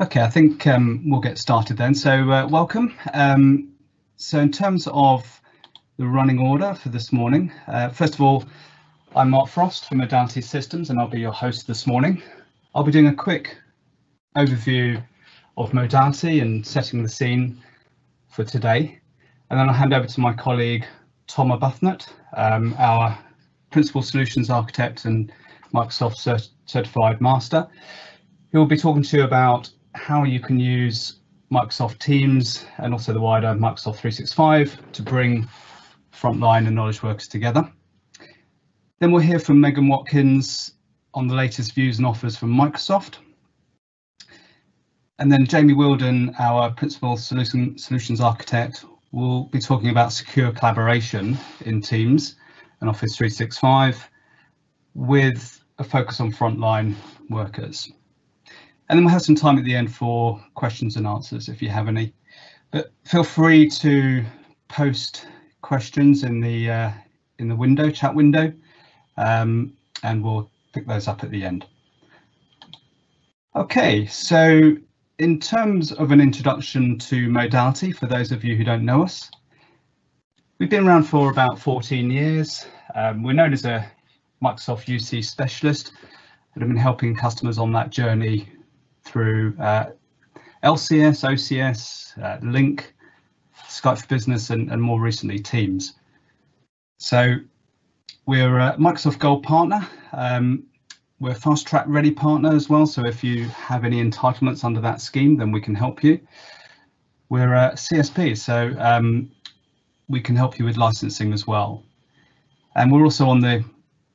Okay, I think um, we'll get started then. So uh, welcome. Um, so in terms of the running order for this morning, uh, first of all, I'm Mark Frost from Modality Systems and I'll be your host this morning. I'll be doing a quick overview of modality and setting the scene for today. And then I'll hand over to my colleague, Tom Arbuthnot, um, our Principal Solutions Architect and Microsoft cert Certified Master. He will be talking to you about how you can use Microsoft Teams and also the wider Microsoft 365 to bring frontline and knowledge workers together. Then we'll hear from Megan Watkins on the latest views and offers from Microsoft. And then Jamie Wilden, our Principal Solution, Solutions Architect, will be talking about secure collaboration in Teams and Office 365 with a focus on frontline workers. And then we'll have some time at the end for questions and answers if you have any. But feel free to post questions in the uh, in the window, chat window, um, and we'll pick those up at the end. Okay, so in terms of an introduction to modality, for those of you who don't know us, we've been around for about 14 years. Um, we're known as a Microsoft UC specialist and have been helping customers on that journey through uh, LCS, OCS, uh, Lync, Skype for Business, and, and, more recently Teams. So we're a Microsoft Gold partner. Um, we're a fast track ready partner as well. So if you have any entitlements under that scheme, then we can help you. We're a CSP, so um, we can help you with licensing as well. And we're also on the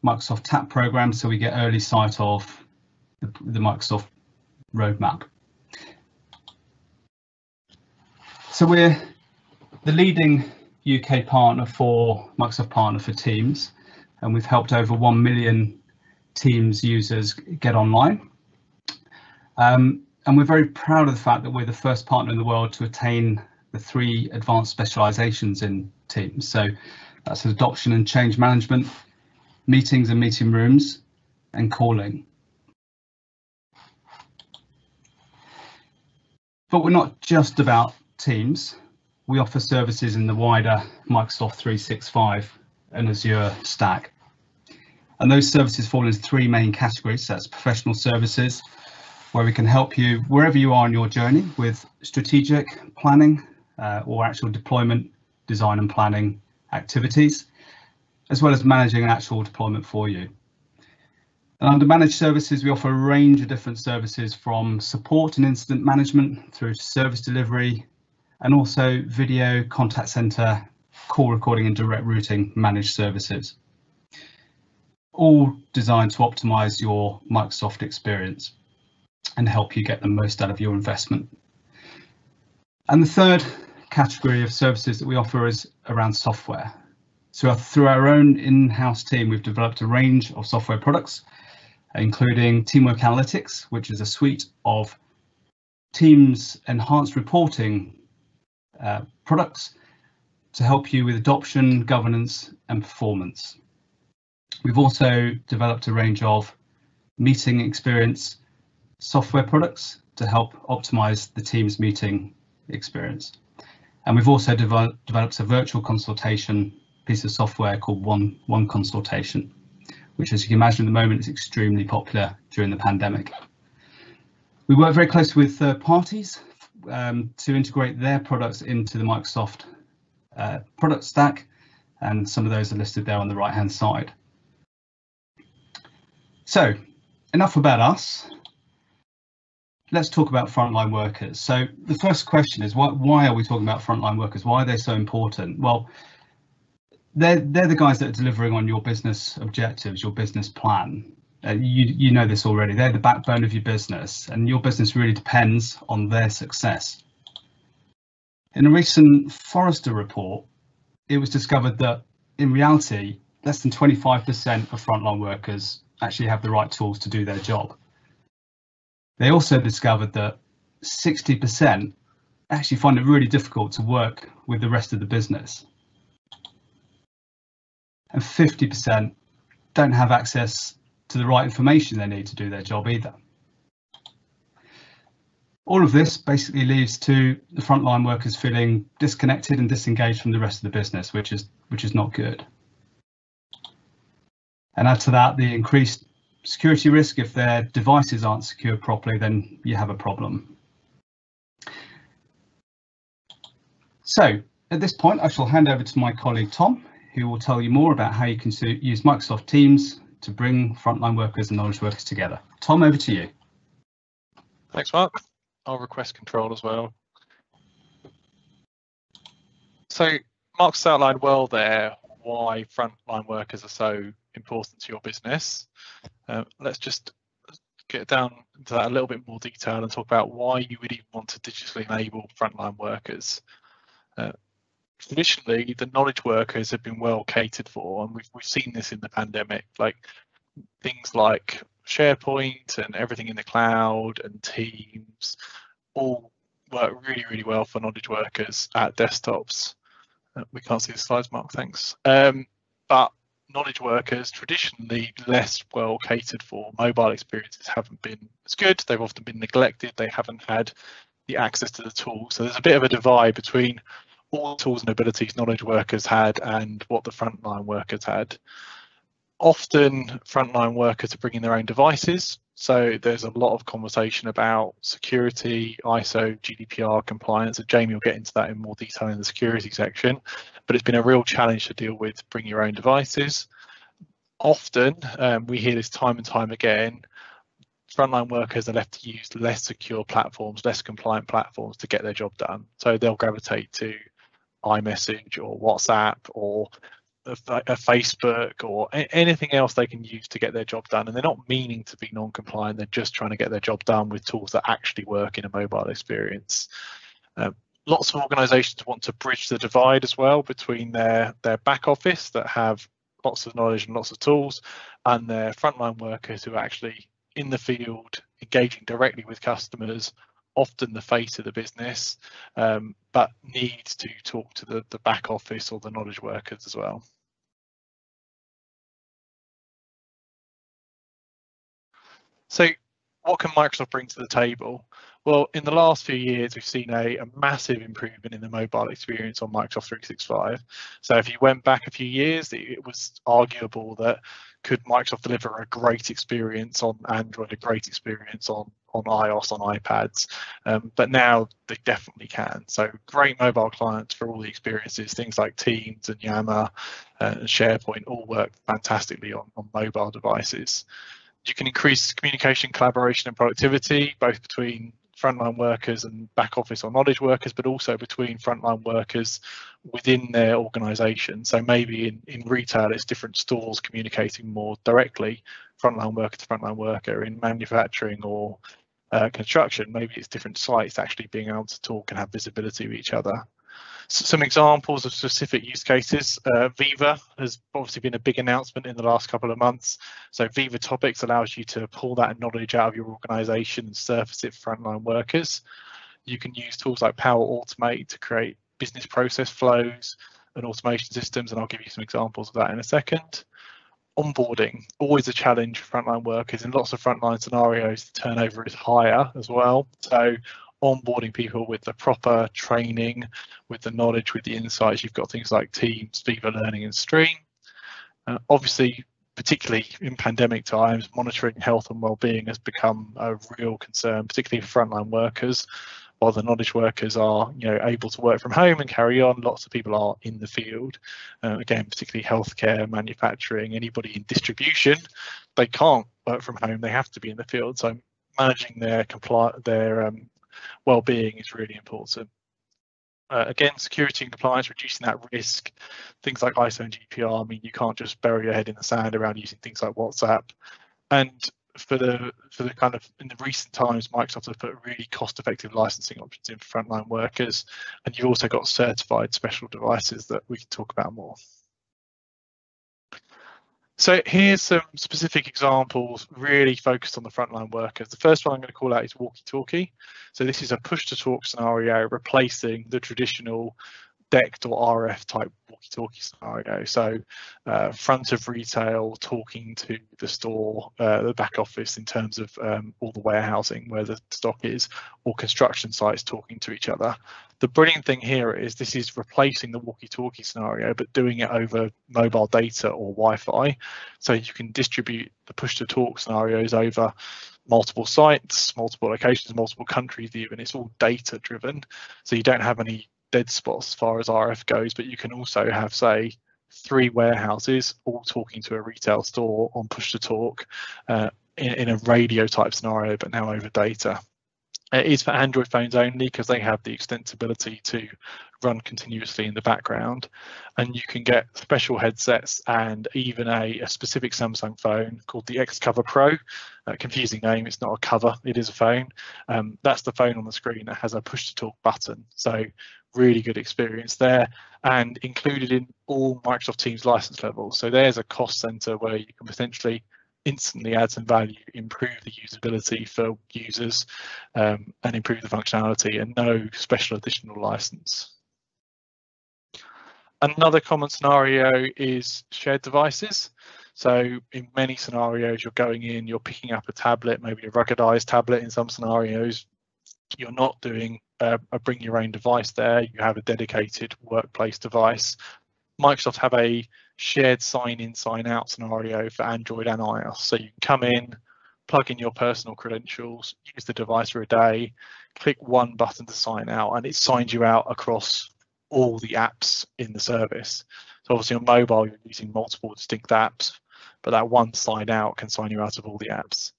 Microsoft TAP program, so we get early sight of the, the Microsoft roadmap. So we're the leading UK partner for Microsoft Partner for Teams, and we've helped over 1 million Teams users get online. Um, and we're very proud of the fact that we're the first partner in the world to attain the three advanced specializations in Teams. So that's adoption and change management, meetings and meeting rooms, and calling. But we're not just about Teams. We offer services in the wider Microsoft 365 and Azure stack. And those services fall into three main categories. That's professional services, where we can help you wherever you are on your journey with strategic planning uh, or actual deployment, design and planning activities, as well as managing an actual deployment for you. And under managed services, we offer a range of different services from support and incident management through service delivery, and also video, contact center, call recording and direct routing managed services. All designed to optimize your Microsoft experience and help you get the most out of your investment. And the third category of services that we offer is around software. So through our own in-house team, we've developed a range of software products including Teamwork Analytics, which is a suite of Teams enhanced reporting uh, products to help you with adoption, governance and performance. We've also developed a range of meeting experience software products to help optimize the Teams meeting experience. And we've also developed a virtual consultation piece of software called One, One Consultation which as you can imagine at the moment is extremely popular during the pandemic. We work very closely with third parties um, to integrate their products into the Microsoft uh, product stack, and some of those are listed there on the right hand side. So enough about us. Let's talk about frontline workers. So the first question is why, why are we talking about frontline workers? Why are they so important? Well, they're they're the guys that are delivering on your business objectives, your business plan. Uh, you you know this already. They're the backbone of your business, and your business really depends on their success. In a recent Forrester report, it was discovered that in reality, less than 25% of frontline workers actually have the right tools to do their job. They also discovered that 60% actually find it really difficult to work with the rest of the business and 50% don't have access to the right information they need to do their job either. All of this basically leads to the frontline workers feeling disconnected and disengaged from the rest of the business, which is which is not good. And add to that the increased security risk if their devices aren't secured properly, then you have a problem. So at this point, I shall hand over to my colleague Tom, who will tell you more about how you can use Microsoft Teams to bring frontline workers and knowledge workers together. Tom, over to you. Thanks, Mark. I'll request control as well. So Mark's outlined well there why frontline workers are so important to your business. Uh, let's just get down into that a little bit more detail and talk about why you would even want to digitally enable frontline workers. Uh, traditionally, the knowledge workers have been well catered for, and we've we've seen this in the pandemic, like things like SharePoint and everything in the cloud and Teams all work really, really well for knowledge workers at desktops. Uh, we can't see the slides, Mark, thanks. Um, but knowledge workers traditionally less well catered for. Mobile experiences haven't been as good. They've often been neglected. They haven't had the access to the tools. So there's a bit of a divide between the tools and abilities knowledge workers had and what the frontline workers had. Often frontline workers are bringing their own devices. So there's a lot of conversation about security, ISO, GDPR compliance, and Jamie will get into that in more detail in the security section. But it's been a real challenge to deal with bring your own devices. Often um, we hear this time and time again, frontline workers are left to use less secure platforms, less compliant platforms to get their job done. So they'll gravitate to iMessage or WhatsApp or a, a, Facebook or a, anything else they can use to get their job done. And they're not meaning to be non-compliant. They're just trying to get their job done with tools that actually work in a mobile experience. Um, lots of organizations want to bridge the divide as well between their, their back office that have lots of knowledge and lots of tools and their frontline workers who are actually in the field engaging directly with customers often the face of the business, um, but needs to talk to the, the back office or the knowledge workers as well. So what can Microsoft bring to the table? Well, in the last few years, we've seen a, a, massive improvement in the mobile experience on Microsoft 365. So if you went back a few years, it, it was arguable that could Microsoft deliver a great experience on Android, a great experience on on iOS, on iPads, um, but now they definitely can. So great mobile clients for all the experiences, things like Teams and Yammer uh, and SharePoint all work fantastically on, on mobile devices. You can increase communication, collaboration and productivity, both between frontline workers and back office or knowledge workers, but also between frontline workers within their organization. So maybe in, in retail, it's different stores communicating more directly, frontline worker to frontline worker. In manufacturing or uh, construction, maybe it's different sites actually being able to talk and have visibility with each other. So some examples of specific use cases. Uh, Viva has obviously been a big announcement in the last couple of months. So Viva Topics allows you to pull that knowledge out of your organization and surface it for frontline workers. You can use tools like Power Automate to create business process flows and automation systems, and I'll give you some examples of that in a second onboarding always a challenge for frontline workers in lots of frontline scenarios. The turnover is higher as well. So onboarding people with the proper training with the knowledge with the insights. You've got things like teams viva learning and stream. Uh, obviously particularly in pandemic times monitoring health and well-being has become a real concern particularly for frontline workers while the knowledge workers are you know able to work from home and carry on lots of people are in the field uh, again particularly healthcare manufacturing anybody in distribution they can't work from home they have to be in the field so managing their comply their um, well-being is really important uh, again, security and compliance, reducing that risk, things like ISO and GDPR. I mean, you can't just bury your head in the sand around using things like WhatsApp. And for the for the kind of in the recent times, Microsoft have put really cost-effective licensing options in for frontline workers, and you've also got certified special devices that we can talk about more. So here's some specific examples really focused on the frontline workers. The first one I'm going to call out is walkie-talkie. So this is a push-to-talk scenario replacing the traditional DECT or RF type walkie-talkie scenario. So uh, front of retail talking to the store, uh, the back office in terms of um, all the warehousing where the stock is, or construction sites talking to each other. The brilliant thing here is this is replacing the walkie-talkie scenario, but doing it over mobile data or Wi-Fi. So you can distribute the push-to-talk scenarios over multiple sites, multiple locations, multiple countries even. It's all data driven. So you don't have any dead spots as far as RF goes, but you can also have, say, three warehouses all talking to a retail store on push to talk uh, in, in a radio type scenario, but now over data. It is for Android phones only because they have the extensibility to run continuously in the background. And you can get special headsets and even a, a specific Samsung phone called the XCover Pro. Confusing name, it's not a cover, it is a phone. Um, that's the phone on the screen that has a push to talk button. So really good experience there and included in all Microsoft Teams license levels. So there's a cost center where you can potentially instantly add some value, improve the usability for users um, and improve the functionality and no special additional license. Another common scenario is shared devices. So in many scenarios, you're going in, you're picking up a tablet, maybe a ruggedized tablet in some scenarios. You're not doing a, a bring your own device there. You have a dedicated workplace device. Microsoft have a shared sign in, sign out scenario for Android and iOS. So you can come in, plug in your personal credentials, use the device for a day, click one button to sign out, and it signs you out across all the apps in the service. So obviously on mobile, you're using multiple distinct apps, but that one sign out can sign you out of all the apps.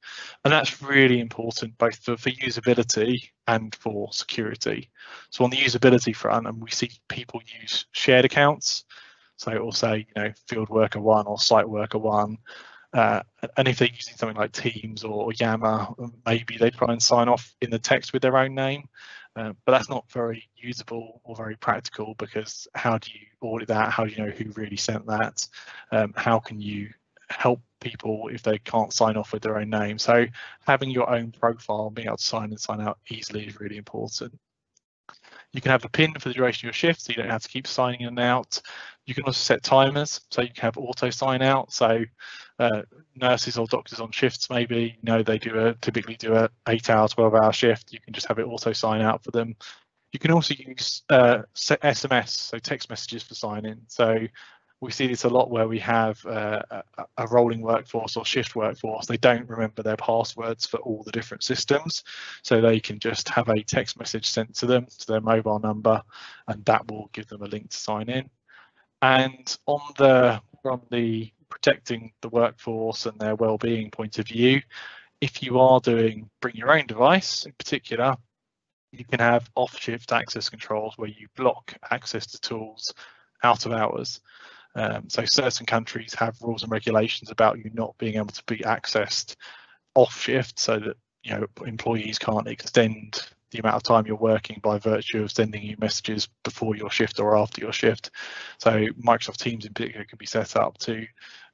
And that's really important both for, for usability and for security. So on the usability front, and we see people use shared accounts. So it will say, you know, field worker one or site worker one. Uh, and if they're using something like Teams or Yammer, maybe they try and sign off in the text with their own name. Uh, but that's not very usable or very practical because how do you audit that? How do you know who really sent that? Um, how can you help people if they can't sign off with their own name? So having your own profile, being able to sign in and sign out easily is really important. You can have a pin for the duration of your shift, so you don't have to keep signing in and out. You can also set timers, so you can have auto sign out. So uh, nurses or doctors on shifts, maybe, you know, they do a typically do a eight hour, 12 hour shift. You can just have it auto sign out for them. You can also use uh, SMS, so text messages for sign in. So we see this a lot where we have uh, a, rolling workforce or shift workforce. They don't remember their passwords for all the different systems, so they can just have a text message sent to them to their mobile number, and that will give them a link to sign in. And on the from the protecting the workforce and their well-being point of view, if you are doing bring your own device in particular, you can have off-shift access controls where you block access to tools out of hours. Um, so certain countries have rules and regulations about you not being able to be accessed off shift so that you know employees can't extend the amount of time you're working by virtue of sending you messages before your shift or after your shift. So Microsoft Teams in particular can be set up to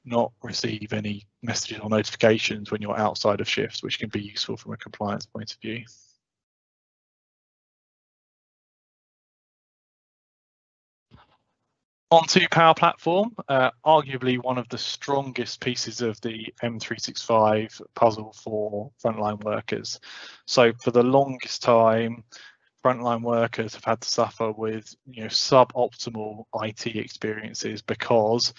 not receive any messages or notifications when you're outside of shifts, which can be useful from a compliance point of view. Onto Power Platform, uh, arguably one of the strongest pieces of the M365 puzzle for frontline workers. So for the longest time, frontline workers have had to suffer with you know suboptimal IT experiences because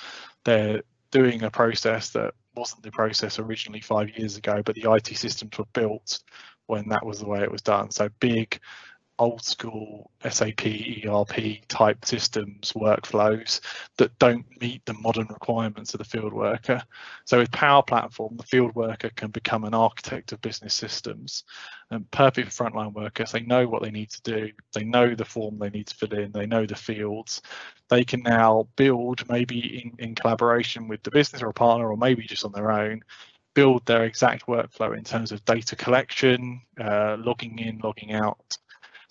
they're doing a process that wasn't the process originally five years ago, but the IT systems were built when that was the way it was done. So big old school SAP ERP type systems workflows that don't meet the modern requirements of the field worker. So with Power Platform, the field worker can become an architect of business systems and perfect for frontline workers. They know what they need to do. They know the form they need to fill in. They know the fields. They can now build maybe in, in collaboration with the business or a partner or maybe just on their own build their exact workflow in terms of data collection, uh, logging in, logging out,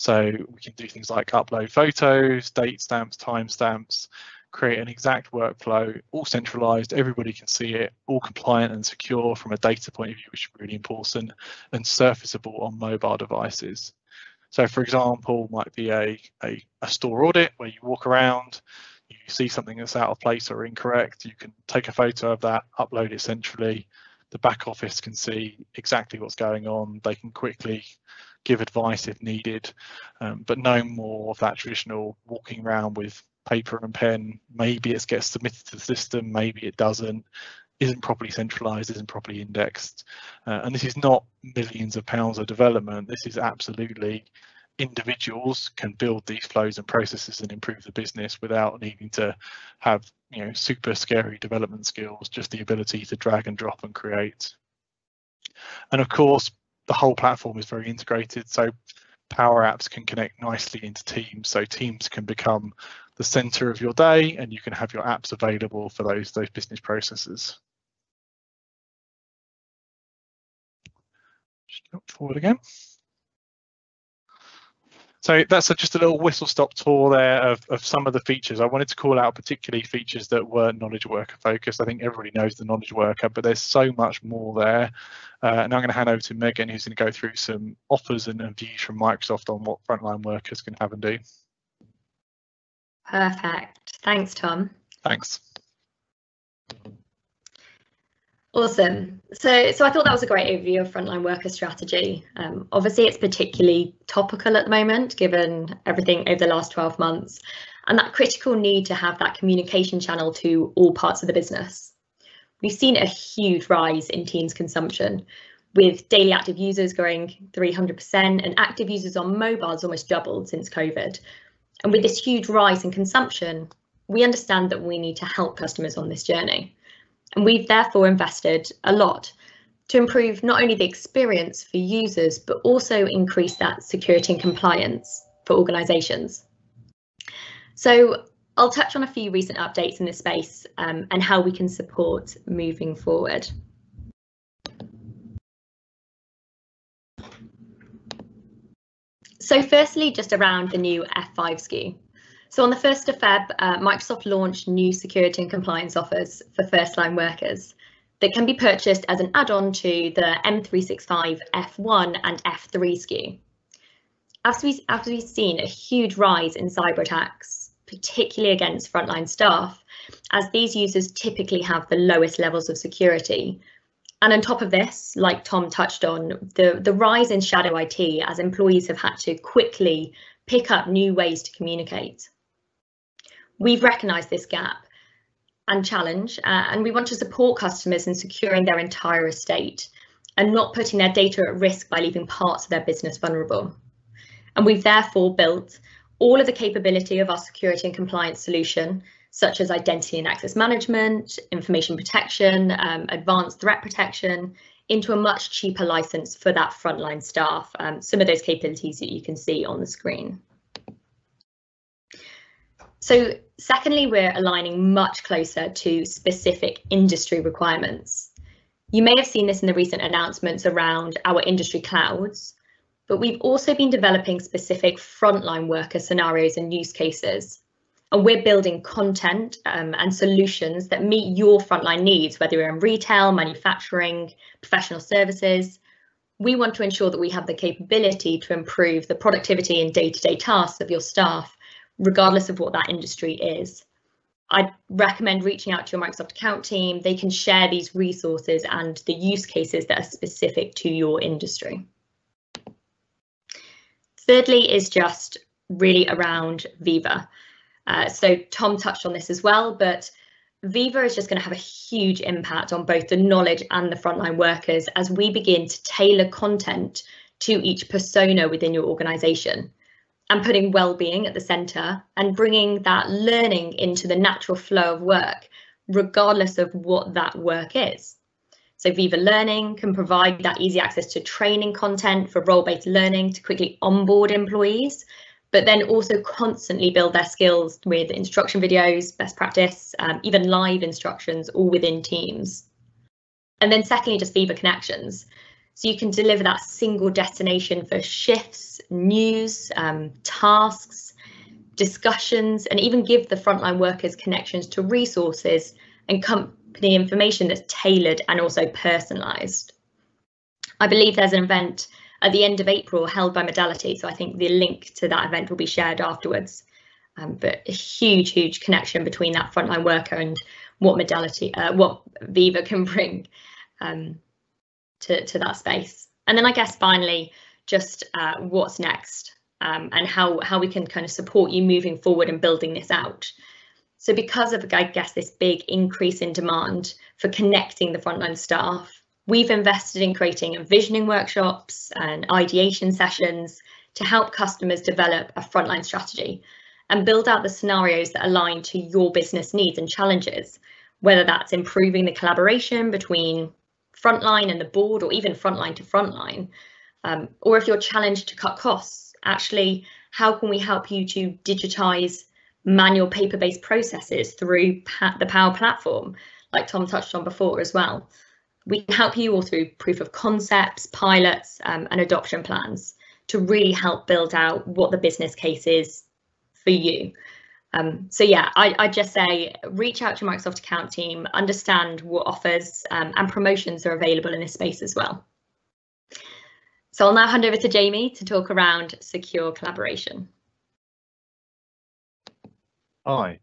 so we can do things like upload photos, date stamps, timestamps, create an exact workflow, all centralized, everybody can see it, all compliant and secure from a data point of view, which is really important, and surfaceable on mobile devices. So for example, might be a, a, a store audit where you walk around, you see something that's out of place or incorrect, you can take a photo of that, upload it centrally, the back office can see exactly what's going on, they can quickly give advice if needed, um, but no more of that traditional walking around with paper and pen. Maybe it gets submitted to the system, maybe it doesn't, isn't properly centralized, isn't properly indexed. Uh, and this is not millions of pounds of development. This is absolutely individuals can build these flows and processes and improve the business without needing to have you know super scary development skills just the ability to drag and drop and create and of course the whole platform is very integrated so power apps can connect nicely into teams so teams can become the center of your day and you can have your apps available for those those business processes. Just jump forward again so that's a, just a little whistle stop tour there of, of some of the features. I wanted to call out particularly features that were knowledge worker focused. I think everybody knows the knowledge worker, but there's so much more there. Uh, and I'm going to hand over to Megan, who's going to go through some offers and, and views from Microsoft on what frontline workers can have and do. Perfect. Thanks, Tom. Thanks. Awesome. So, so I thought that was a great overview of frontline worker strategy. Um, obviously, it's particularly topical at the moment, given everything over the last 12 months, and that critical need to have that communication channel to all parts of the business. We've seen a huge rise in Teams consumption, with daily active users growing 300% and active users on mobiles almost doubled since COVID. And with this huge rise in consumption, we understand that we need to help customers on this journey. And we've therefore invested a lot to improve not only the experience for users, but also increase that security and compliance for organisations. So I'll touch on a few recent updates in this space um, and how we can support moving forward. So firstly, just around the new F5 SKU. So on the 1st of Feb, uh, Microsoft launched new security and compliance offers for first line workers that can be purchased as an add-on to the M365 F1 and F3 SKU. After, we, after we've seen a huge rise in cyber attacks, particularly against frontline staff, as these users typically have the lowest levels of security. And on top of this, like Tom touched on, the, the rise in shadow IT as employees have had to quickly pick up new ways to communicate. We've recognised this gap and challenge, uh, and we want to support customers in securing their entire estate and not putting their data at risk by leaving parts of their business vulnerable. And we've therefore built all of the capability of our security and compliance solution, such as identity and access management, information protection, um, advanced threat protection, into a much cheaper license for that frontline staff. Um, some of those capabilities that you can see on the screen. So secondly, we're aligning much closer to specific industry requirements. You may have seen this in the recent announcements around our industry clouds, but we've also been developing specific frontline worker scenarios and use cases. And we're building content um, and solutions that meet your frontline needs, whether you're in retail, manufacturing, professional services. We want to ensure that we have the capability to improve the productivity and day-to-day -day tasks of your staff regardless of what that industry is. I'd recommend reaching out to your Microsoft account team. They can share these resources and the use cases that are specific to your industry. Thirdly is just really around Viva. Uh, so Tom touched on this as well, but Viva is just going to have a huge impact on both the knowledge and the frontline workers as we begin to tailor content to each persona within your organisation and putting well-being at the center and bringing that learning into the natural flow of work, regardless of what that work is. So Viva Learning can provide that easy access to training content for role-based learning to quickly onboard employees, but then also constantly build their skills with instruction videos, best practice, um, even live instructions, all within Teams. And then secondly, just Viva Connections. So you can deliver that single destination for shifts, news, um, tasks, discussions, and even give the frontline workers connections to resources and company information that's tailored and also personalised. I believe there's an event at the end of April held by Modality. So I think the link to that event will be shared afterwards. Um, but a huge, huge connection between that frontline worker and what Modality, uh, what Viva can bring um, to, to that space. And then I guess finally, just uh, what's next um, and how, how we can kind of support you moving forward and building this out. So because of, I guess, this big increase in demand for connecting the frontline staff, we've invested in creating visioning workshops and ideation sessions to help customers develop a frontline strategy and build out the scenarios that align to your business needs and challenges, whether that's improving the collaboration between frontline and the board or even frontline to frontline, um, or if you're challenged to cut costs, actually, how can we help you to digitize manual paper-based processes through pa the Power Platform, like Tom touched on before as well. We can help you all through proof of concepts, pilots um, and adoption plans to really help build out what the business case is for you. Um, so yeah, I, I just say reach out to your Microsoft account team, understand what offers um, and promotions are available in this space as well. So I'll now hand over to Jamie to talk around secure collaboration. Hi.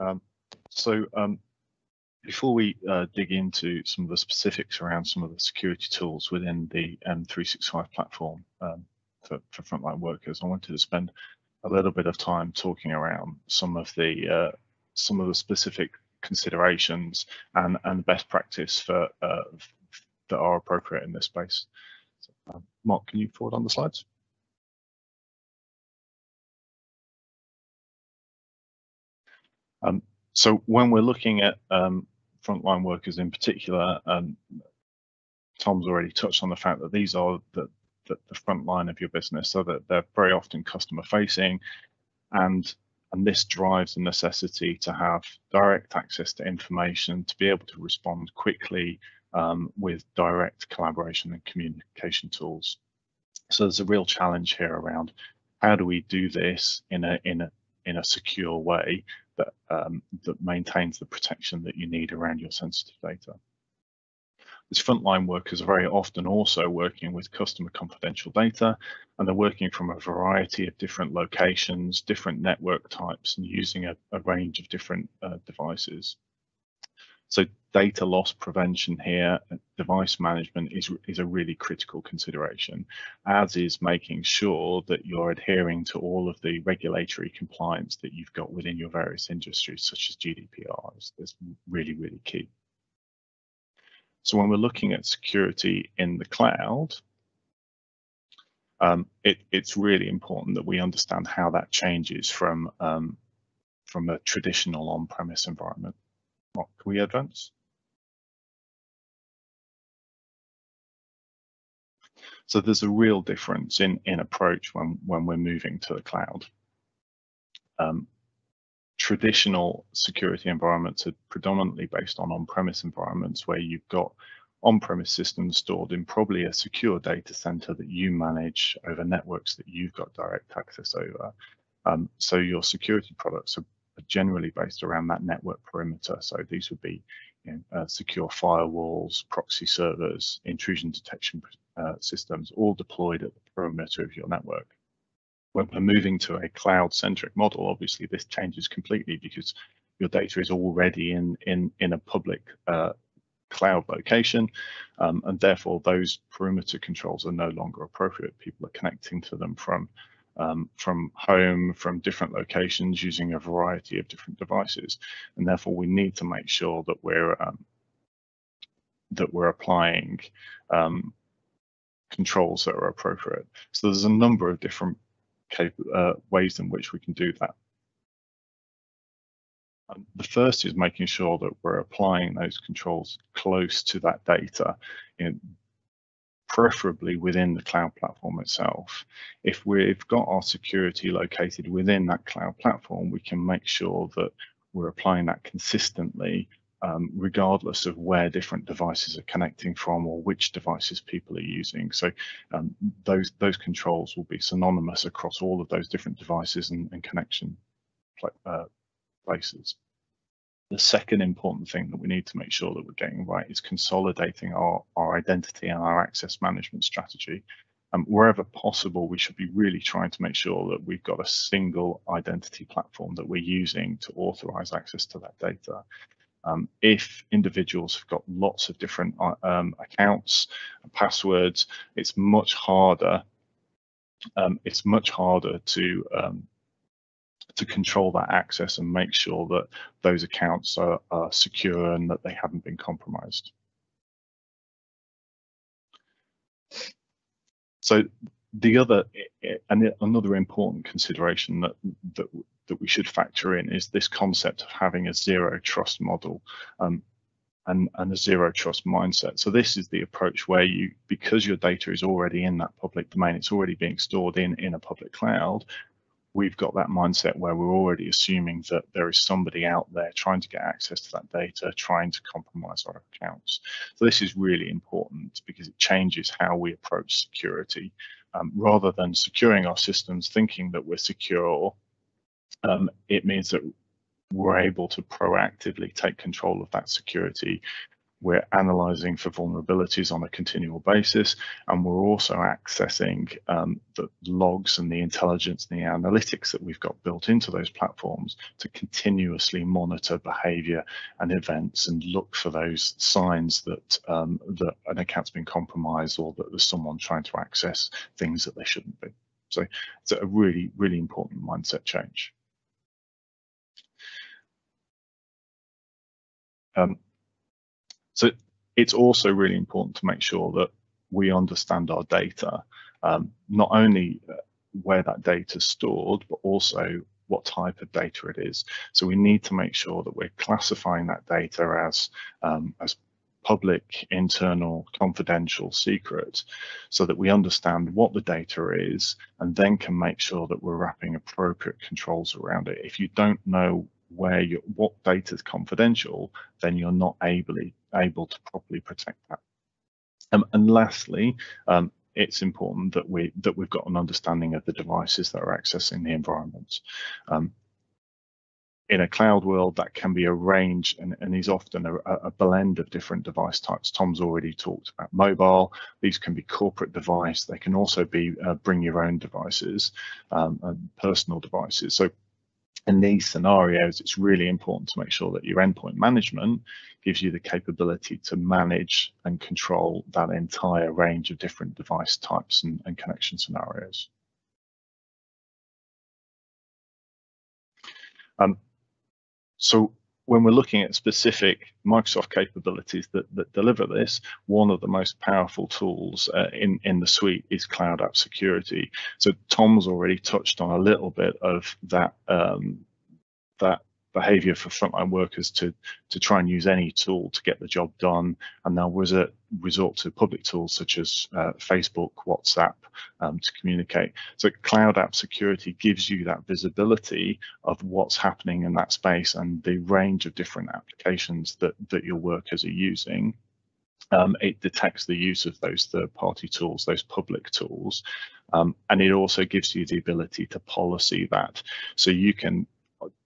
Um, so um, before we uh, dig into some of the specifics around some of the security tools within the M365 platform um, for, for frontline workers, I wanted to spend a little bit of time talking around some of the uh, some of the specific considerations and and best practice for uh, that are appropriate in this space. So, um, Mark, can you forward on the slides? Um, so when we're looking at um, frontline workers in particular, um, Tom's already touched on the fact that these are the, the, the front line of your business, so that they're very often customer facing, and and this drives the necessity to have direct access to information, to be able to respond quickly um, with direct collaboration and communication tools. So there's a real challenge here around how do we do this in a in a in a secure way that, um, that maintains the protection that you need around your sensitive data. These frontline workers are very often also working with customer confidential data, and they're working from a variety of different locations, different network types, and using a, a range of different uh, devices. So data loss prevention here, device management is, is a really critical consideration, as is making sure that you're adhering to all of the regulatory compliance that you've got within your various industries, such as GDPR, is, really, really key. So when we're looking at security in the cloud, um, it, it's really important that we understand how that changes from um, from a traditional on-premise environment. What can we advance? So there's a real difference in, in approach when, when we're moving to the cloud. Um, traditional security environments are predominantly based on on-premise environments where you've got on-premise systems stored in probably a secure data center that you manage over networks that you've got direct access over. Um, so your security products are generally based around that network perimeter. So these would be you know, uh, secure firewalls, proxy servers, intrusion detection uh, systems, all deployed at the perimeter of your network. When we're moving to a cloud-centric model, obviously this changes completely because your data is already in in in a public uh, cloud location, um, and therefore those perimeter controls are no longer appropriate. People are connecting to them from um, from home, from different locations using a variety of different devices. And therefore we need to make sure that we're um, that we're applying um, controls that are appropriate. So there's a number of different uh, ways in which we can do that. Um, the first is making sure that we're applying those controls close to that data. Know, preferably within the cloud platform itself. If we've got our security located within that cloud platform, we can make sure that we're applying that consistently, um, regardless of where different devices are connecting from or which devices people are using. So um, those those controls will be synonymous across all of those different devices and, and connection uh, places. The second important thing that we need to make sure that we're getting right is consolidating our, our identity and our access management strategy. um, wherever possible, we should be really trying to make sure that we've got a single identity platform that we're using to authorize access to that data. Um, if individuals have got lots of different uh, um, accounts and passwords, it's much harder. Um, it's much harder to um, to control that access and make sure that those accounts are, are secure and that they haven't been compromised. So the other and another important consideration that that that we should factor in is this concept of having a zero trust model um, and, and a zero trust mindset. So this is the approach where you, because your data is already in that public domain, it's already being stored in in a public cloud, we've got that mindset where we're already assuming that there is somebody out there trying to get access to that data, trying to compromise our accounts. So this is really important because it changes how we approach security. Um, rather than securing our systems thinking that we're secure, um, it means that we're able to proactively take control of that security we're analyzing for vulnerabilities on a continual basis, and we're also accessing um, the logs and the intelligence and the analytics that we've got built into those platforms to continuously monitor behavior and events and look for those signs that um, that an account's been compromised or that there's someone trying to access things that they shouldn't be. So it's a really, really important mindset change. Um, so it's also really important to make sure that we understand our data, um, not only uh, where that data is stored, but also what type of data it is. So we need to make sure that we're classifying that data as um, as public, internal, confidential, secret, so that we understand what the data is and then can make sure that we're wrapping appropriate controls around it. If you don't know where what data is confidential, then you're not able able to properly protect that. Um, and lastly, um, it's important that we that we've got an understanding of the devices that are accessing the environment. Um, in a cloud world, that can be a range and, and is often a, a, blend of different device types. Tom's already talked about mobile. These can be corporate device. They can also be uh, bring your own devices, um, and personal devices. So in these scenarios, it's really important to make sure that your endpoint management gives you the capability to manage and control that entire range of different device types and, and connection scenarios. Um, so when we're looking at specific Microsoft capabilities that, that deliver this, one of the most powerful tools uh, in, in the suite is Cloud App Security. So Tom's already touched on a little bit of that um, that behavior for frontline workers to to try and use any tool to get the job done. And now was a resort to public tools such as uh, facebook whatsapp um, to communicate. So cloud app security gives you that visibility of what's happening in that space and the range of different applications that that your workers are using. Um, it detects the use of those third-party tools, those public tools, um, and it also gives you the ability to policy that. So you can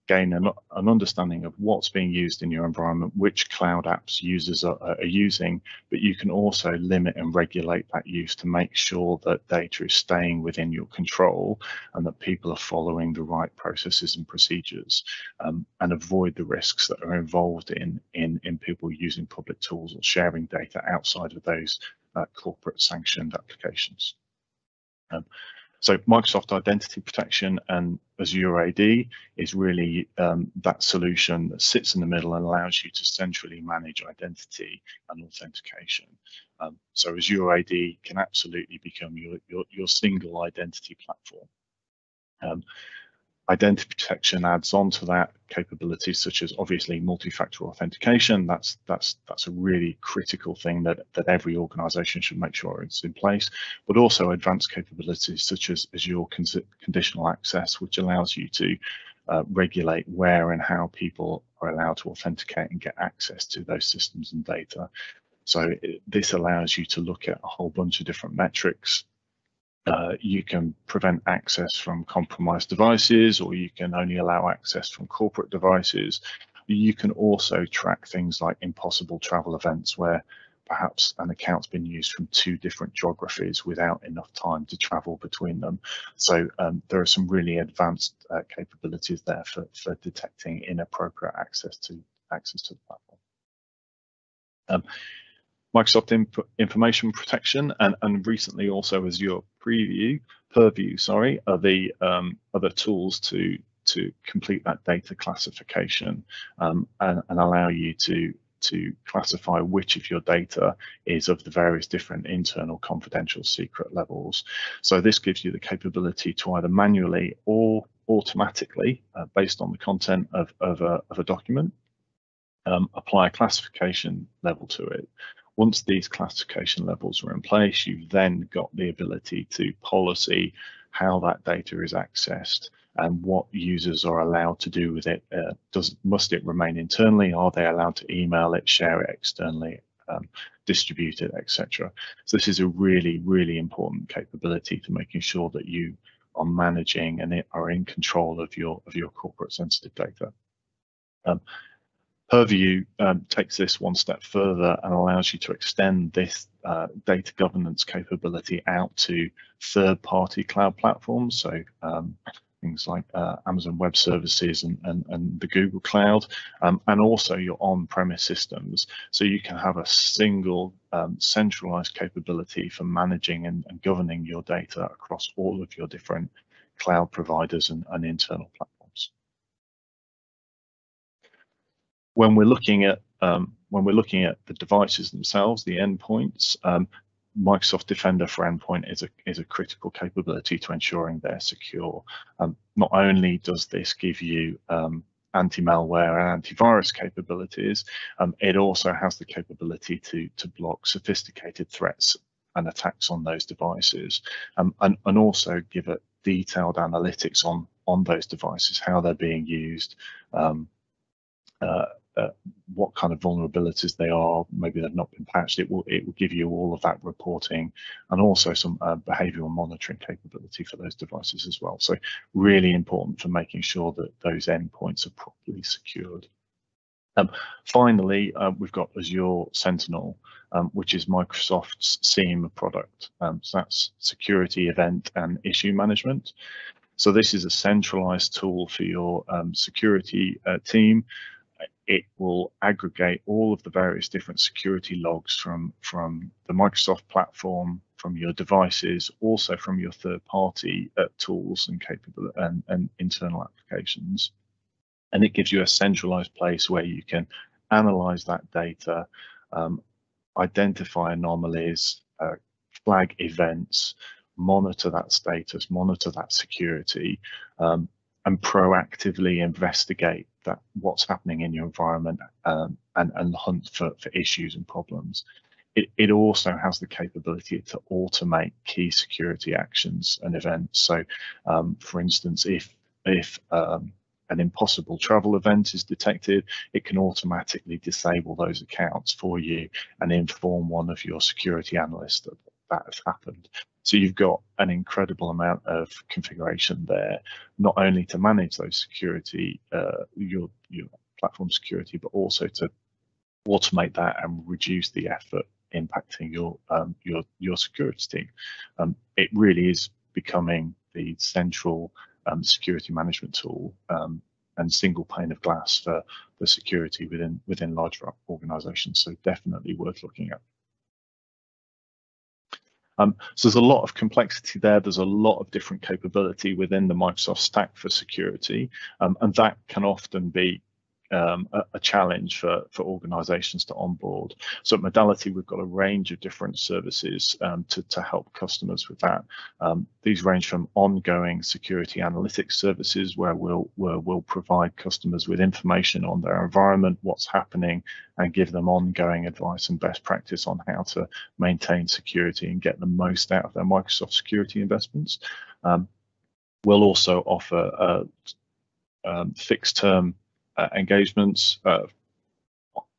gain an, an, understanding of what's being used in your environment, which cloud apps users are, are, using, but you can also limit and regulate that use to make sure that data is staying within your control and that people are following the right processes and procedures um, and avoid the risks that are involved in, in, in people using public tools or sharing data outside of those uh, corporate sanctioned applications. Um, so Microsoft Identity Protection and Azure AD is really um, that solution that sits in the middle and allows you to centrally manage identity and authentication. Um, so Azure AD can absolutely become your, your, your single identity platform. Um, identity protection adds on to that capabilities such as obviously multi-factor authentication. That's that's that's a really critical thing that that every organization should make sure it's in place, but also advanced capabilities such as Azure conditional access, which allows you to uh, regulate where and how people are allowed to authenticate and get access to those systems and data. So it, this allows you to look at a whole bunch of different metrics uh, you can prevent access from compromised devices or you can only allow access from corporate devices. You can also track things like impossible travel events where perhaps an account's been used from two different geographies without enough time to travel between them. So um, there are some really advanced uh, capabilities there for, for detecting inappropriate access to access to the platform. Um, Microsoft Inf Information Protection and, and recently also Azure Preview, Purview, sorry, are the um, other tools to to complete that data classification um, and, and, allow you to to classify which of your data is of the various different internal confidential secret levels. So this gives you the capability to either manually or automatically, uh, based on the content of, of, a, of a document, um, apply a classification level to it. Once these classification levels are in place, you've then got the ability to policy how that data is accessed and what users are allowed to do with it. Uh, does must it remain internally? Are they allowed to email it, share it externally, um, distribute it, etc. So this is a really, really important capability to making sure that you are managing and are in control of your of your corporate sensitive data. Um, Purview um, takes this one step further and allows you to extend this uh, data governance capability out to third-party cloud platforms. So um, things like uh, Amazon Web Services and, and, and the Google Cloud, um, and also your on-premise systems. So you can have a single um, centralized capability for managing and, and, governing your data across all of your different cloud providers and, and internal platforms. When we're looking at um, when we're looking at the devices themselves, the endpoints, um, Microsoft Defender for Endpoint is a is a critical capability to ensuring they're secure. Um, not only does this give you um, anti-malware and antivirus capabilities, um, it also has the capability to to block sophisticated threats and attacks on those devices, um, and and also give it detailed analytics on on those devices, how they're being used, uh, uh, what kind of vulnerabilities they are. Maybe they've not been patched. It will it will give you all of that reporting and also some uh, behavioral monitoring capability for those devices as well. So really important for making sure that those endpoints are properly secured. Um, finally, uh, we've got Azure Sentinel, um, which is Microsoft's SIEM product. Um, so that's security event and issue management. So this is a centralized tool for your um, security uh, team it will aggregate all of the various different security logs from, from the Microsoft platform, from your devices, also from your third-party uh, tools and capable and, and internal applications. And it gives you a centralized place where you can analyze that data, um, identify anomalies, uh, flag events, monitor that status, monitor that security, um, and proactively investigate that what's happening in your environment um, and, and hunt for, for issues and problems. It, it also has the capability to automate key security actions and events. So, um, for instance, if if um, an impossible travel event is detected, it can automatically disable those accounts for you and inform one of your security analysts that that has happened. So you've got an incredible amount of configuration there, not only to manage those security, uh, your your platform security, but also to automate that and reduce the effort impacting your um, your your security team. Um, it really is becoming the central um, security management tool um, and single pane of glass for the security within within larger organizations. So definitely worth looking at. Um, so there's a lot of complexity there. There's a lot of different capability within the Microsoft stack for security, um, and that can often be um, a, a, challenge for, for organizations to onboard. So at Modality, we've got a range of different services um, to, to help customers with that. Um, these range from ongoing security analytics services where we'll, where we'll provide customers with information on their environment, what's happening, and give them ongoing advice and best practice on how to maintain security and get the most out of their Microsoft security investments. Um, we'll also offer uh, um, fixed term uh, engagements uh,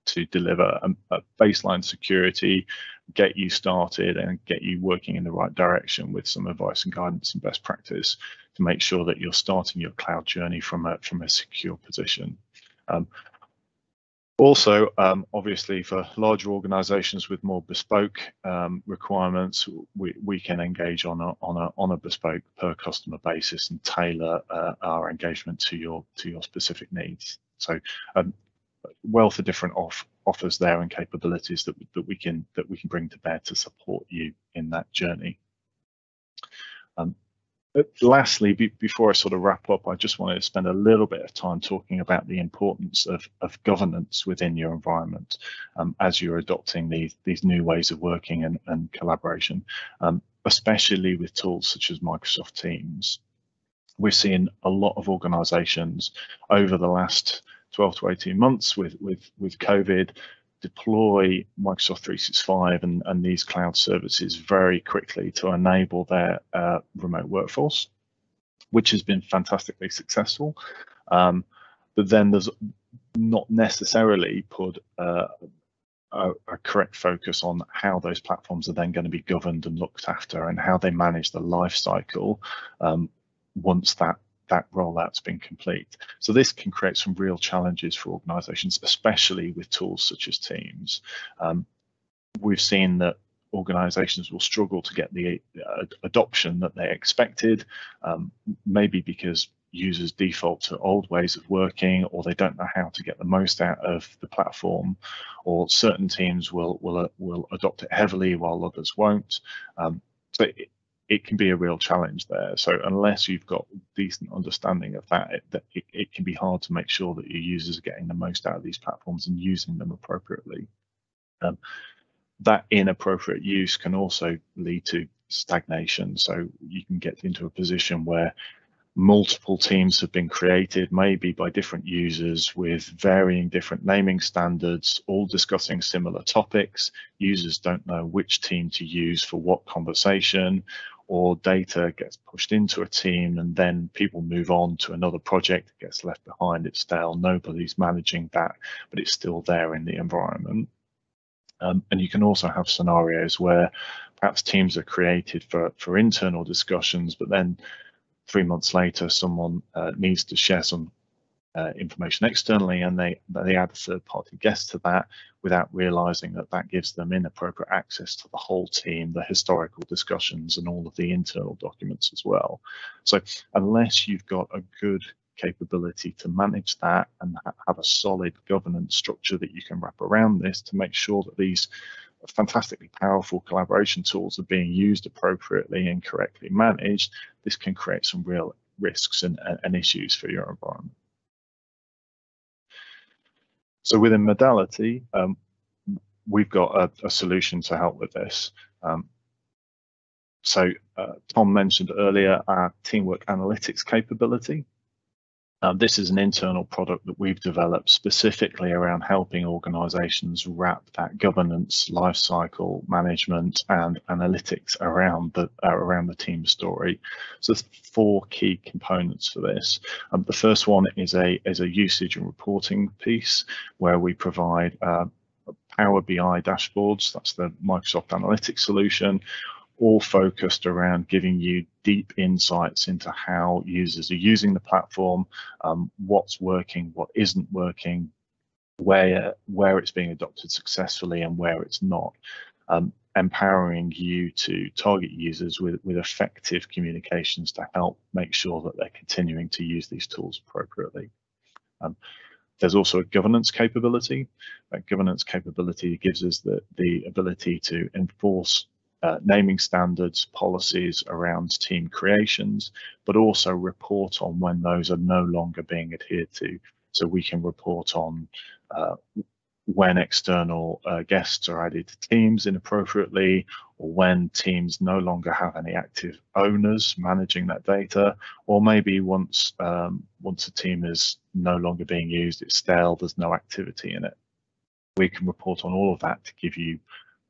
to deliver a, a, baseline security, get you started and get you working in the right direction with some advice and guidance and best practice to make sure that you're starting your cloud journey from a from a secure position. Um, Also, um, obviously, for larger organisations with more bespoke um, requirements, we, we can engage on a on a on a bespoke per customer basis and tailor uh, our engagement to your to your specific needs. So, um, wealth of different off, offers there and capabilities that that we can that we can bring to bear to support you in that journey. Um, lastly, be, before I sort of wrap up, I just wanted to spend a little bit of time talking about the importance of, of governance within your environment um, as you're adopting these, these new ways of working and, and collaboration, um, especially with tools such as Microsoft Teams. We're seeing a lot of organizations over the last 12 to 18 months with, with, with COVID deploy Microsoft 365 and, and these cloud services very quickly to enable their uh, remote workforce, which has been fantastically successful. Um, but then there's not necessarily put uh, a, a, correct focus on how those platforms are then going to be governed and looked after and how they manage the life cycle um, once that that rollout's been complete. So this can create some real challenges for organizations, especially with tools such as Teams. Um, we've seen that organizations will struggle to get the uh, adoption that they expected, um, maybe because users default to old ways of working or they don't know how to get the most out of the platform or certain teams will will will adopt it heavily while others won't um, so it, it can be a real challenge there. So unless you've got decent understanding of that, it, it, it, can be hard to make sure that your users are getting the most out of these platforms and using them appropriately. Um, that inappropriate use can also lead to stagnation. So you can get into a position where multiple teams have been created, maybe by different users with varying different naming standards, all discussing similar topics. Users don't know which team to use for what conversation, or data gets pushed into a team and then people move on to another project, it gets left behind, it's stale, nobody's managing that, but it's still there in the environment. Um, and you can also have scenarios where perhaps teams are created for, for internal discussions, but then three months later, someone uh, needs to share some uh, information externally and they they add a third party guest to that without realizing that that gives them inappropriate access to the whole team the historical discussions and all of the internal documents as well so unless you've got a good capability to manage that and have a solid governance structure that you can wrap around this to make sure that these fantastically powerful collaboration tools are being used appropriately and correctly managed, this can create some real risks and, and issues for your environment. So within modality, um, we've got a, a, solution to help with this. Um, so uh, Tom mentioned earlier our teamwork analytics capability. Um, this is an internal product that we've developed specifically around helping organizations wrap that governance, lifecycle management and analytics around the uh, around the team story. So four key components for this. Um, the first one is a is a usage and reporting piece where we provide uh, Power BI dashboards. That's the Microsoft Analytics solution all focused around giving you deep insights into how users are using the platform, um, what's working, what isn't working, where where it's being adopted successfully and where it's not. Um, empowering you to target users with, with effective communications to help make sure that they're continuing to use these tools appropriately. Um, there's also a governance capability. That governance capability gives us the, the ability to enforce uh, naming standards, policies around team creations, but also report on when those are no longer being adhered to. So we can report on uh, when external uh, guests are added to teams inappropriately, or when teams no longer have any active owners managing that data, or maybe once um, once a team is no longer being used, it's stale, there's no activity in it. We can report on all of that to give you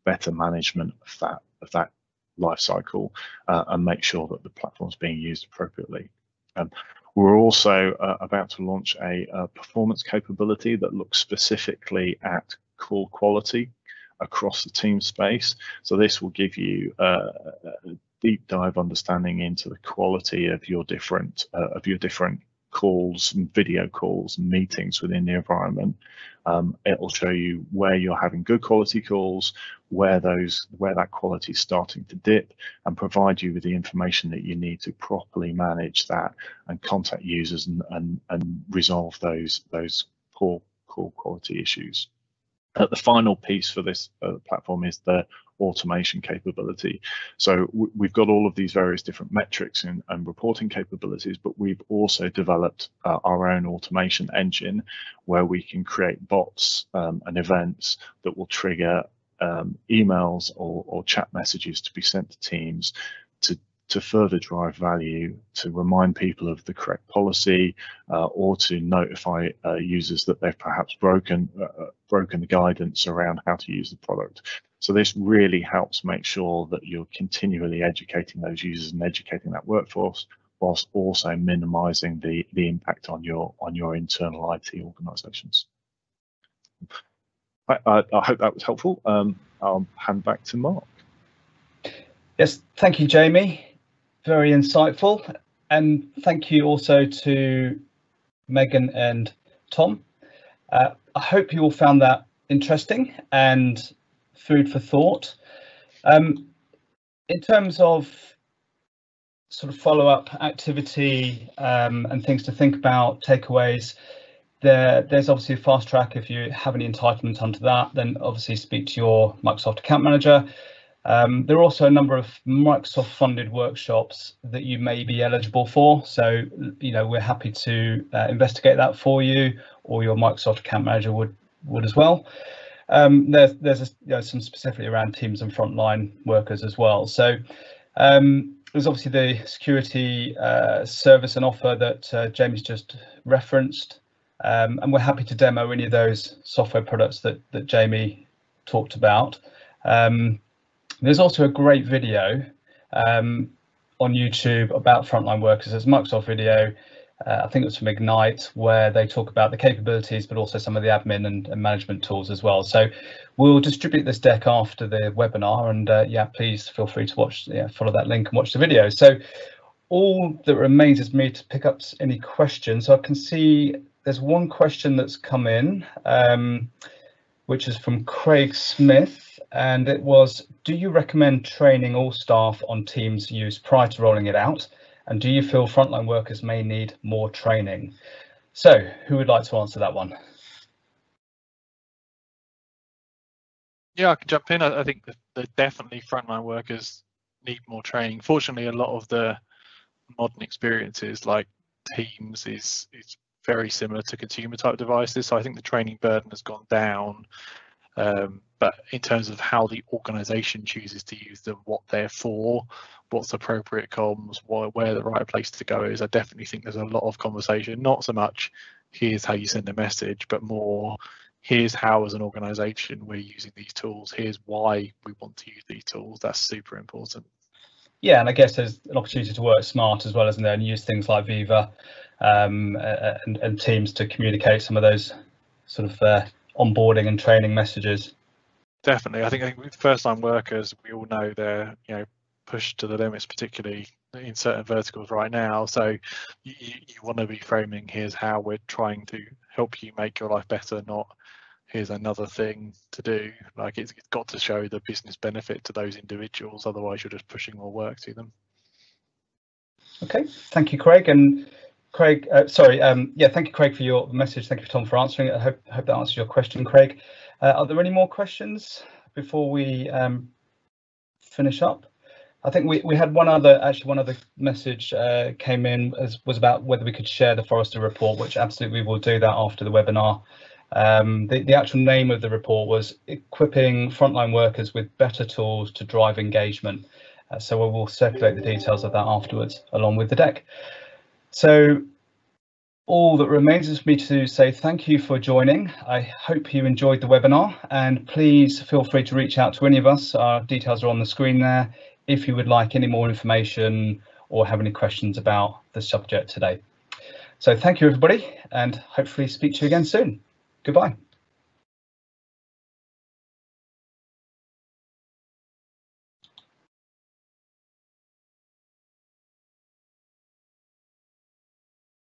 better management of that of that life cycle uh, and make sure that the platform is being used appropriately. Um, we're also uh, about to launch a, a, performance capability that looks specifically at call quality across the team space. So this will give you uh, a deep dive understanding into the quality of your different uh, of your different calls and video calls and meetings within the environment. Um, it will show you where you're having good quality calls, where those where that quality is starting to dip, and provide you with the information that you need to properly manage that and contact users and and, and resolve those those poor call quality issues. The final piece for this uh, platform is the automation capability. So we've got all of these various different metrics and, and reporting capabilities, but we've also developed uh, our own automation engine where we can create bots um, and events that will trigger um, emails or, or chat messages to be sent to teams to to further drive value, to remind people of the correct policy, uh, or to notify uh, users that they've perhaps broken uh, uh, broken the guidance around how to use the product. So this really helps make sure that you're continually educating those users and educating that workforce, whilst also minimising the the impact on your on your internal IT organisations. I, I, I, hope that was helpful. Um, I'll hand back to Mark. Yes, thank you, Jamie very insightful. And thank you also to Megan and Tom. Uh, I hope you all found that interesting and food for thought. Um, in terms of sort of follow-up activity um, and things to think about, takeaways, there, there's obviously a fast track. If you have any entitlement under that, then obviously speak to your Microsoft account manager. Um, there are also a number of Microsoft funded workshops that you may be eligible for. So, you know, we're happy to uh, investigate that for you or your Microsoft account manager would, would as well. Um, there's there's a, you know, some specifically around teams and frontline workers as well. So um, there's obviously the security uh, service and offer that uh, just referenced. Um, and we're happy to demo any of those software products that, that Jamie talked about. Um, there's also a great video um, on YouTube about frontline workers. There's a Microsoft video, uh, I think it's from Ignite, where they talk about the capabilities, but also some of the admin and, and management tools as well. So we'll distribute this deck after the webinar, and uh, yeah, please feel free to watch, yeah, follow that link and watch the video. So all that remains is me to pick up any questions. So I can see there's one question that's come in, um, which is from Craig Smith and it was, do you recommend training all staff on Teams use prior to rolling it out? And do you feel frontline workers may need more training? So who would like to answer that one? Yeah, I can jump in. I, think that, that definitely frontline workers need more training. Fortunately, a lot of the modern experiences like Teams is is very similar to consumer type devices. So I think the training burden has gone down. Um, but in terms of how the organization chooses to use them, what they're for, what's appropriate comms, where the right place to go is, I definitely think there's a lot of conversation. Not so much here's how you send a message, but more here's how as an organization we're using these tools. Here's why we want to use these tools. That's super important. Yeah, and I guess there's an opportunity to work smart as well, isn't there, and use things like Viva um, and, and Teams to communicate some of those sort of uh, onboarding and training messages. Definitely, I think, I think with first-line workers, we all know they're you know pushed to the limits, particularly in certain verticals right now. So you, you want to be framing here's how we're trying to help you make your life better, not here's another thing to do. Like it's, it's got to show the business benefit to those individuals, otherwise you're just pushing more work to them. Okay, thank you, Craig. And Craig, uh, sorry, um, yeah, thank you, Craig, for your message. Thank you, Tom, for answering it. I hope, hope that answers your question, Craig. Uh, are there any more questions before we um, finish up? I think we, we had one other, actually one other message uh, came in as was about whether we could share the Forrester report, which absolutely we will do that after the webinar. Um, the, the actual name of the report was equipping frontline workers with better tools to drive engagement. Uh, so we will circulate the details of that afterwards along with the deck. So all that remains is for me to say thank you for joining. I hope you enjoyed the webinar and please feel free to reach out to any of us. Our details are on the screen there if you would like any more information or have any questions about the subject today. So thank you everybody and hopefully speak to you again soon. Goodbye.